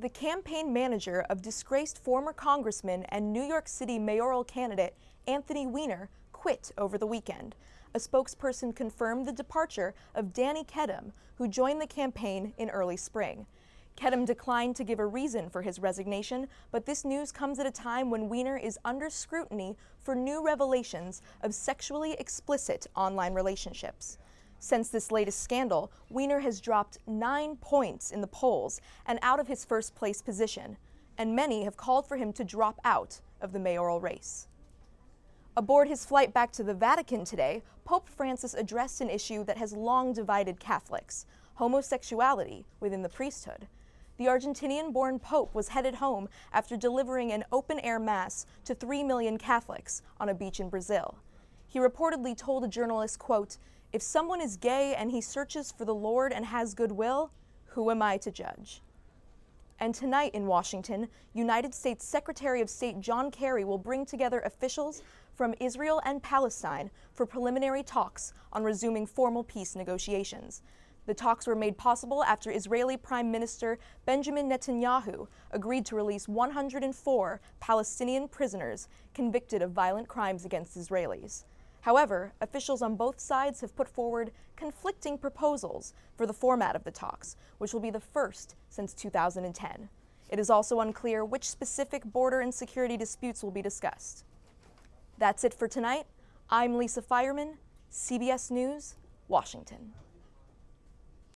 The campaign manager of disgraced former congressman and New York City mayoral candidate Anthony Weiner quit over the weekend. A spokesperson confirmed the departure of Danny Kedem, who joined the campaign in early spring. Kedem declined to give a reason for his resignation, but this news comes at a time when Weiner is under scrutiny for new revelations of sexually explicit online relationships. Since this latest scandal, Weiner has dropped nine points in the polls and out of his first place position, and many have called for him to drop out of the mayoral race. Aboard his flight back to the Vatican today, Pope Francis addressed an issue that has long divided Catholics homosexuality within the priesthood. The Argentinian born Pope was headed home after delivering an open air mass to 3 million Catholics on a beach in Brazil. He reportedly told a journalist, quote, if someone is gay and he searches for the Lord and has goodwill, who am I to judge? And tonight in Washington, United States Secretary of State John Kerry will bring together officials from Israel and Palestine for preliminary talks on resuming formal peace negotiations. The talks were made possible after Israeli Prime Minister Benjamin Netanyahu agreed to release 104 Palestinian prisoners convicted of violent crimes against Israelis. However, officials on both sides have put forward conflicting proposals for the format of the talks, which will be the first since 2010. It is also unclear which specific border and security disputes will be discussed. That's it for tonight. I'm Lisa Feierman, CBS News, Washington.